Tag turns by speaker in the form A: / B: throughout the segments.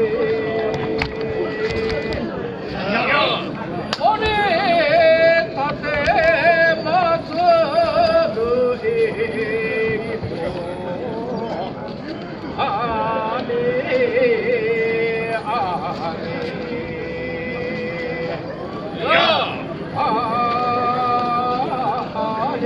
A: 阿弥陀佛，阿弥阿弥，阿弥。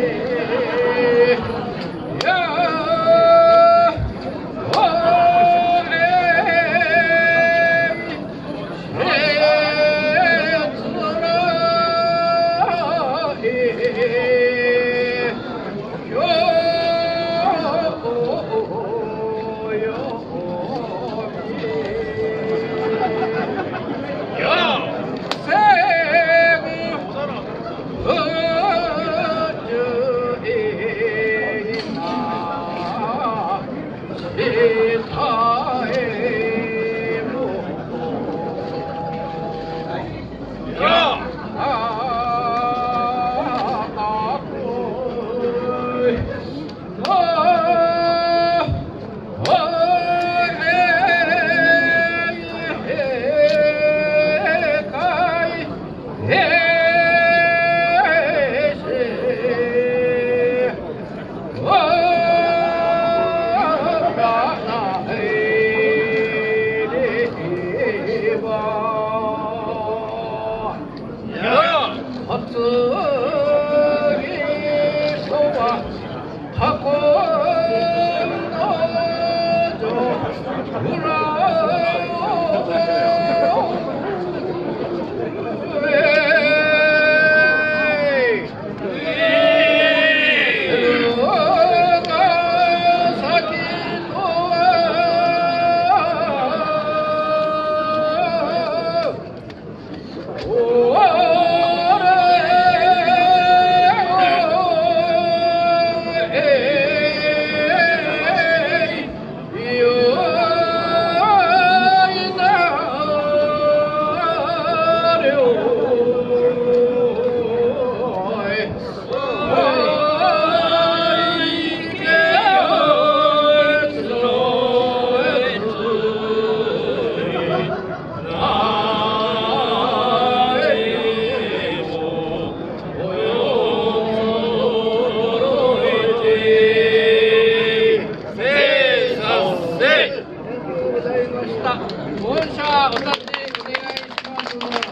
A: 御社お立ちお願いします。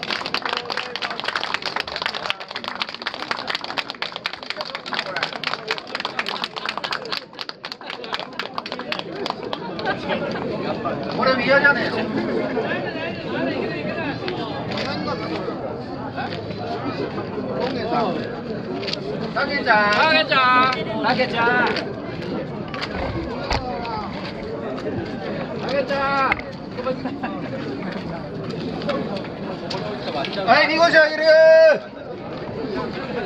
B: これ嫌じゃねえの。たけちゃん。
A: あげちゃん、
B: たけちゃん 당했다. 아이, 니거죠, 이름!